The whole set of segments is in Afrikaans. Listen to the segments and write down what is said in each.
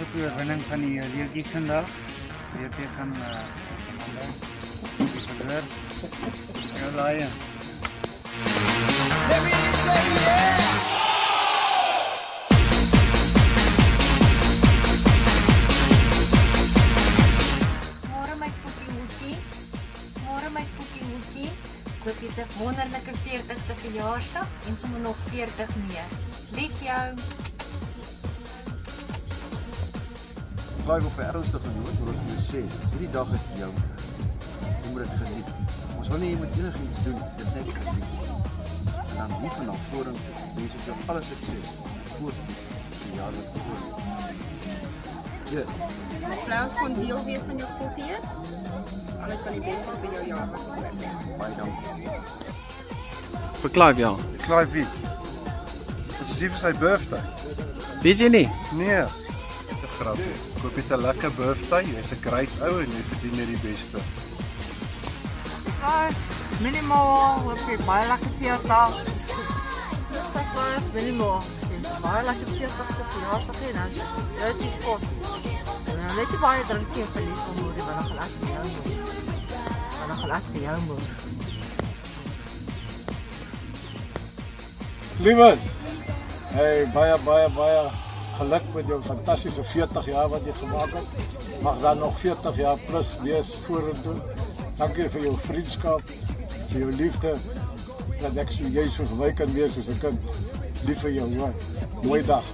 die oorwinning van die leertjies vandag. WP gaan uh Amanda. Die verloor. Ja, Lions. Let me say yeah. Hoop jy 'n wonderlike 40ste verjaarsdag en sommer nog 40 meer. Lief jou. Klaai op 'n ernstige noot, maar ons moet sê, hierdie dag is jou. Jy moet dit geniet. Ons wil nie jy moet enigiets doen, dit net geniet. En dan hier vanaf vorentoe, wens ek jou alles sukses. Voorspoed vir die jaar wat voor lê. Ja, Bly ons kon deel wees van jou goedheid. Alles van die beste vir jou jaar wat voor lê. baie dankie. Vir Clive ja. Clive wie? Dit is hier vir sy birthday. Weet jy nie? Nee. Ek hoop jy het 'n lekker birthday. Jy's 'n great ou en jy verdien net die beste. Hi, minimaal, wat jy baie lekker feesdag. Dis baie minimaal. Baie lekker feesdag se verjaarsdag hê dan. Dit is kos. En net baie drinkie vir die môre wat nog laat vir jou. Nog laat vir jou môre. Liewe. Hey, baie baie baie geluk met jou fantastiese 40 jaar wat jy gemaak het. Mag dan nog 40 jaar plus wees vorentoe. Dankie vir jou vriendskap, vir jou liefde. Dat ek so jy so vir my kan wees soos 'n kind. Lief vir jou, hoor. Mooi dag.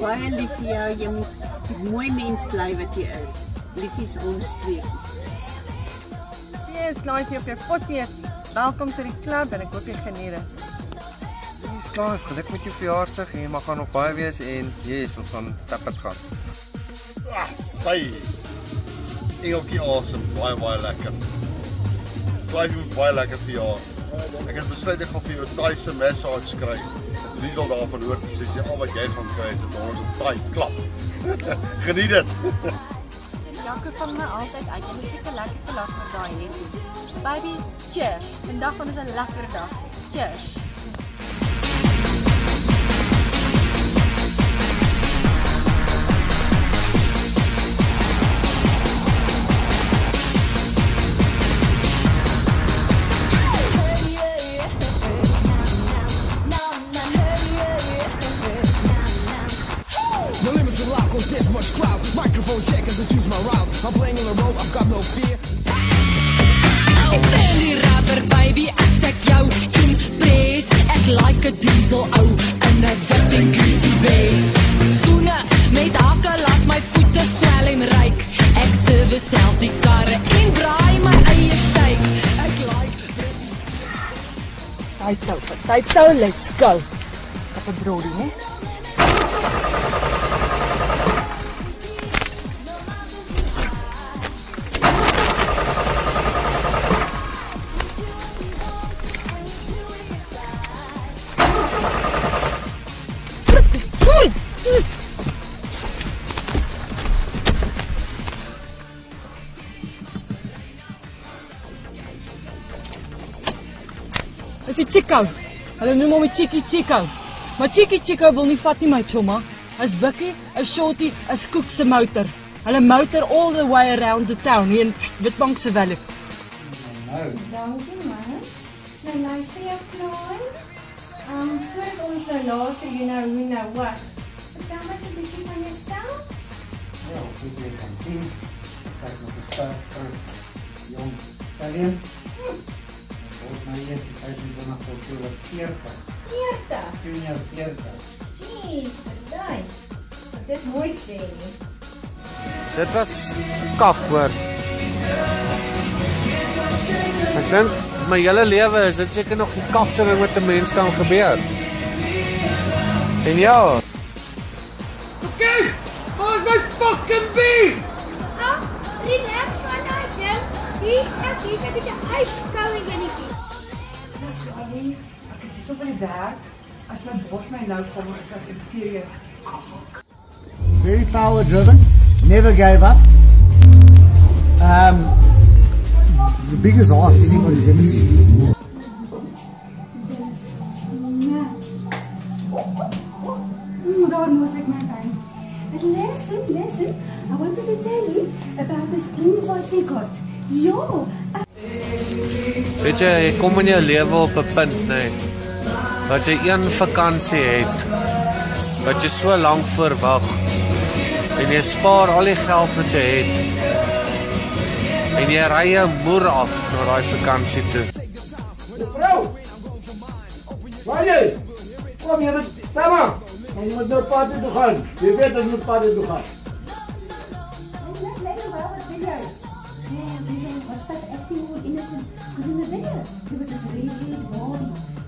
Baie lief vir jou. Jy moet 'n mooi mens bly wat jy is. Liefies omstreekies. Yes, Clive op jou 40. Welkom tot die klub en ek hoop jy geniet dit. Klaar, geluk met jou verjaarsdag en jy mag gaan nog baie wees en yes, ons gaan tappet gaan. Ah, sy. Engeltjie awesome, baie baie lekker. Clive moet baie lekker verjaar. Ek het besluit ek gaan vir jou 'n Thai se massage kry. Liesel daarvan hoor, sê al wat jy gaan kry is 'n ons 'n Thai klap. Geniet dit. Jakke van my altyd uit. Jy moet seker lekker gelag met daai hier. Baby, cheers. Vandag gaan ons 'n lekker dag. Cheers. Microphone check as I choose my route. I'm playing on the road, I've got no fear. Ek ben die rapper baby, ek tek jou impress. Ek like a diesel ou in 'n en greasy vest. Skoene met hakke laat my voete swel en ryk. Ek service self die karre en draai my eie styk. Ek like Tyd nou, tyd nou, let's go. Op 'n broodie, né? Chico. Hulle noem hom Chiki Chico. Maar Chiki Chico wil nie vat nie my chomma. As Bikkie, 'n Shorty, 'n Skoek se motor. Hulle motor all the way around the town hier in Witbank se valley. Nou, Dankie man. Nou luister jou klaar. Um voordat ons nou later you know who know what. Vertel my so 'n bietjie van jouself. ja, soos jy kan sien, ek is nog 'n sterk vrou. Jong, stallion. Word nou eers die 25 Oktober 40. 40. Junior 40. Jeez, daai. Dit nooit sê nie. Dit was kak hoor. Ek dink my hele lewe is dit seker nog die kakste ding wat 'n mens kan gebeur. En ja, so by die werk, as my boss my nou kom, is ek in serious kak. Very power driven, never gave up. Um the biggest art anybody's ever seen. Hmm, listen, listen, I wanted to tell you about this invoice we got. Ja, Yo! Weet jy, jy kom in jou lewe op 'n punt, nê. Nee wat jy een vakansie het wat jy so lank verwag en jy spaar al die geld wat jy het en jy ry 'n moer af na daai vakansie toe. Vrou! Waar jy? Kom jy met stemma. Ons moet nou party toe gaan. Jy weet ons moet party toe gaan. What's that acting all innocent? Because in the video, there was this red-haired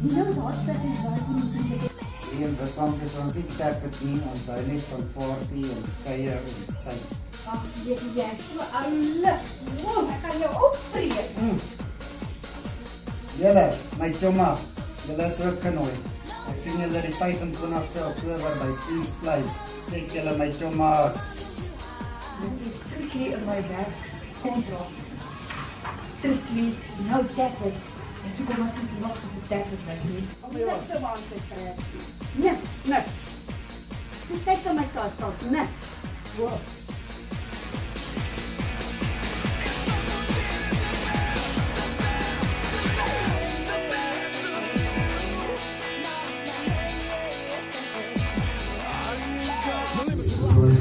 what hot stuff is you see the Een bekamp is ons nie tap bedien, ons hou net van party en kuier en sy. Ag, jy jy so oulik. Wow, ek kan jou opvreet. Mm. Julle, my chomma, julle is ook genooi. Ek sien julle die 25ste Oktober by Steve's Place. Check julle my chommas. Dit is strictly in my werk kontrak. Strictly no tablets. En so kom ek nie nog soos 'n tablet met nie. Om my wat so aan te kry. Niks, niks. Jy kyk na my kas, daar's niks. Wow.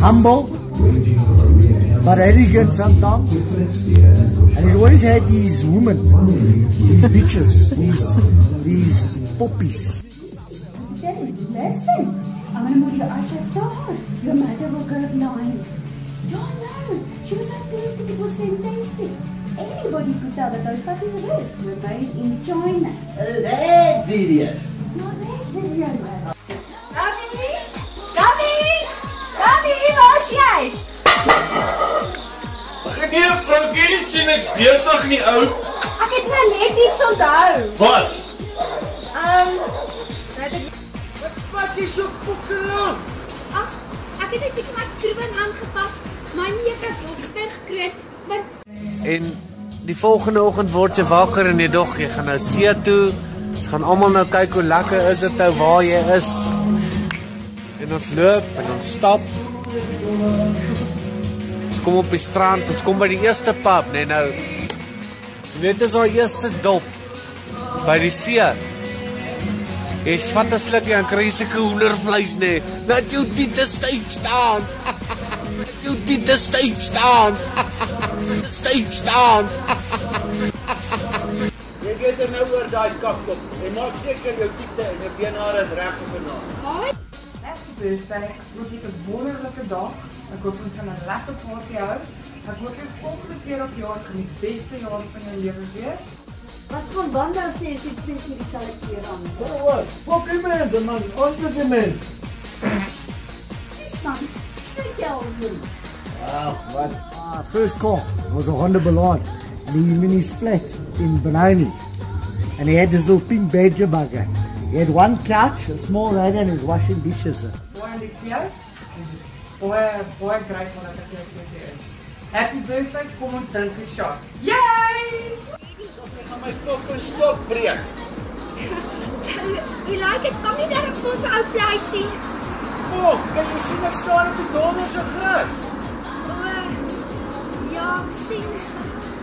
Humble, but arrogant sometimes. And he always had these women, these bitches, these these poppies. Listen, I'm gonna move your eyeshade so hard. Your mother will go blind. Yeah, no. She was so pleased that it was fantastic. Anybody could tell that those puppies of were made in China. That video. Not that video! Gabby! Jy? Nee, Frankie, sien ek besig nie ou. Ek het nou net iets onthou. Wat? Ehm, um, Wat vat jy so fucking lank? Ag, ek het net my kroon aangepas. My mevrou Boksberg gekry, maar En die volgende oggend word jy wakker en jy dog jy gaan nou see toe. Ons gaan almal nou kyk hoe lekker is dit nou waar jy is. En ons loop en ons stap. Ons kom op die strand, ons kom by die eerste pub, nee nou. Dit is our eerste dop by die see. Jy vat 'n slukkie en kry seker hoendervleis nê. Dat jou dit styf staan. Dat jou dit styf staan. Styf staan. Jy weet er nou oor daai kakkop. En maak seker jou tiete en jou beenhare is reg vir vanaand. Happy birthday. Jy het 'n wonderlike dag. Ek hoop ons gaan 'n lekker party hou. Ek hoop jy volgende keer op jaar gaan die beste jaar van jou lewe wees. Wat gaan Wanda sê as jy twee keer dieselfde keer aan? Oh, what? Compliment, man. Compliment. Dis man. Spreek jou oor. Ah, what? Ah, first call was a Honda Ballon. And he in his flat in Benoni. And he had this little pink badger bugger. He had one couch, a small radio, and he was washing dishes. Baie lief vir jou. Baie baie grateful dat ek jou sussie is. Happy birthday. Kom ons drink 'n shot. Yay! Ek gaan my fucking stok breek. hoe lyk dit? Kom nie daar vir ons ou vleisie. Oh, kan jy sien ek staan op die donder se gras? O, ja, sien.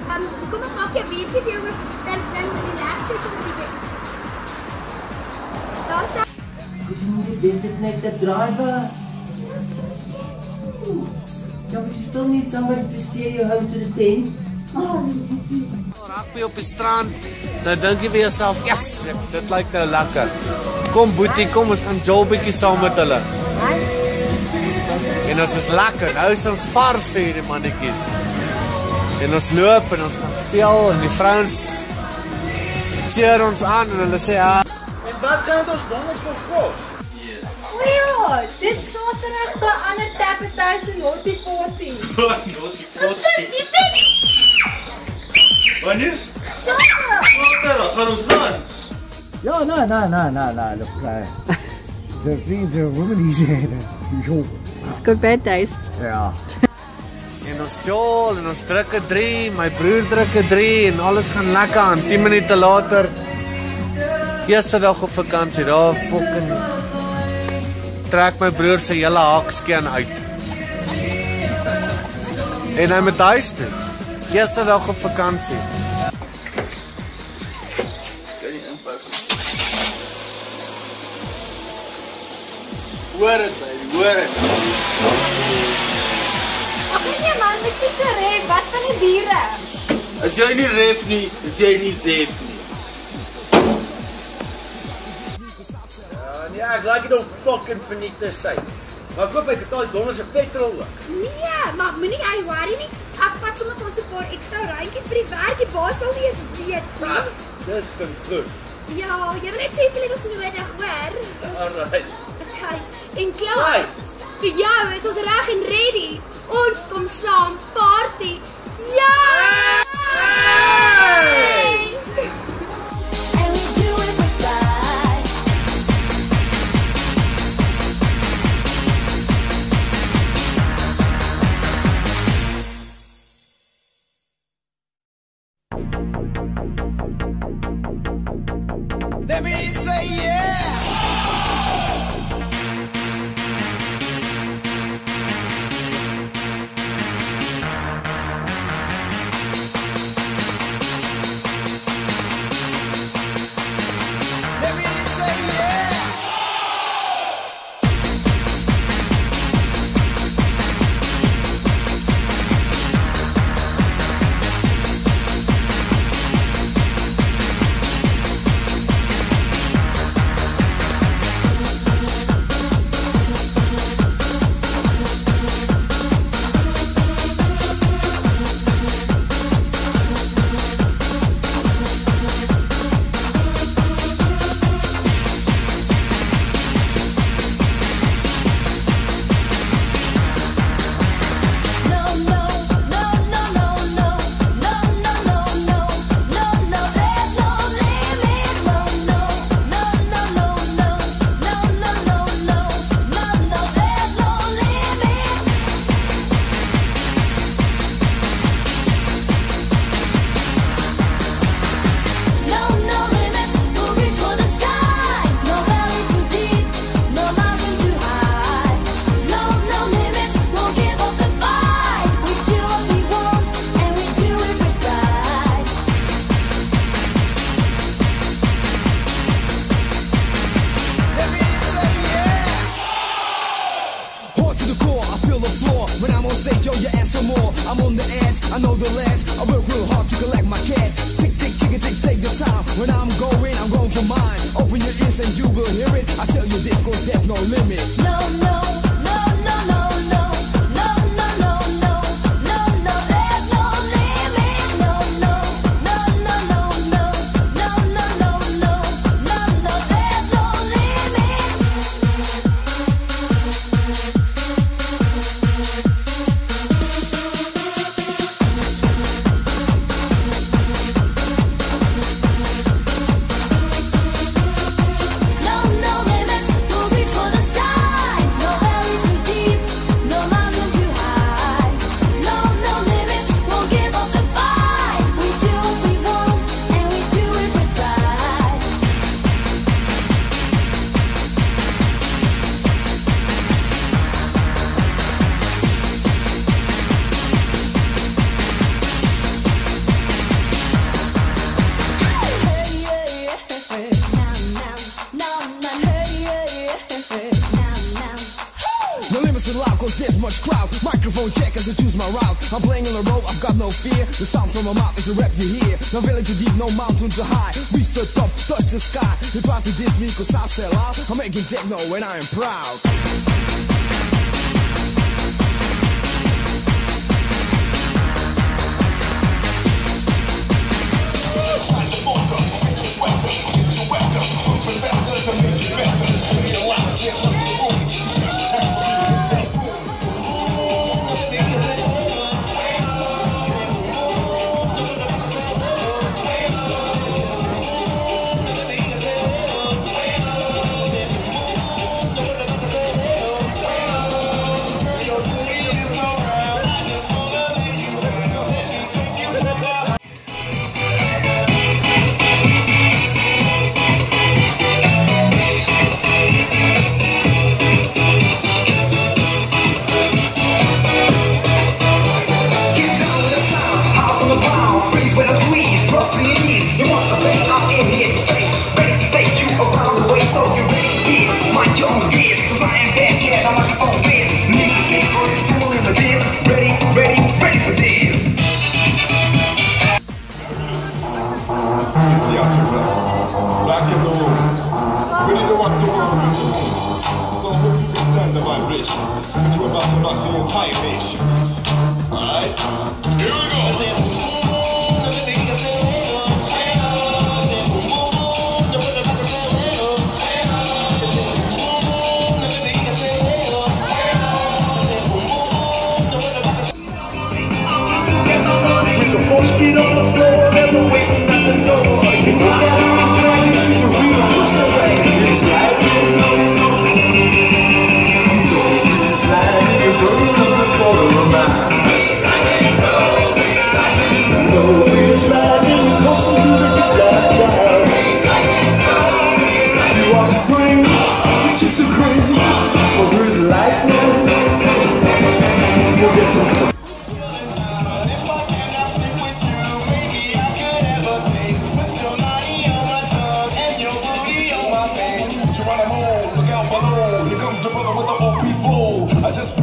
Um, kom ek maak jou biertjie vir jou dan dan relax jy sommer bietjie. Daar's hy. Because you need a designated driver. Yeah, but you still need somebody to steer you home to the tent. Rugby op die strand. Nou dink jy vir jouself, "Yes, dit lyk nou lekker." Kom Boetie, kom ons gaan jol bietjie saam met hulle. En ons is lekker. Nou is ons vars vir hierdie mannetjies. En ons loop en ons gaan speel en die vrouens cheer ons aan en hulle sê, "Ah, En wat gaan ons donders vir kos? Ja, dis Saterdag by ander Tappertuis en Lottie Potty. Wat nosie potty. Wanneer? Saterdag. Saterdag gaan ons. Yeah, no, no, no, no, no. Look, uh, the thing, the woman is here. Joh. It's got bad taste. Ja. En ons jol en ons druk 'n 3, my broer druk 'n 3 en alles gaan lekker aan. 10 minute later eerste dag op vakansie, daar fucking trek my broer se hele hakskeen uit. En hy met huis toe. Eerste dag op vakansie. Hoor dit, baby, hoor dit. Ag nee man, met jy se ref, wat van die diere? As jy nie ref nie, is jy nie safe nie. Ja, ek laat dit om fucking verniet te sy. Maar koop hy betaal die donder se petrol ook. Nee, maar moenie hy worry nie. Ek vat sommer vir ons 'n paar ekstra randjies vir die werk. Die baas sal nie eens weet nie. Dis kan goed. Ja, jy wil net sê vir dit is nodig, hoor. Alright. Okay. En klaar. Vir jou is ons reg en ready. Ons kom saam party. Ja! Let I'm playing on the road, I've got no fear. The sound from my mouth is a rap you hear. No valley too deep, no mountain too high. Reach the top, touch the sky. You try to diss me cause I sell out. I'm making techno and I am proud fucking pirate. just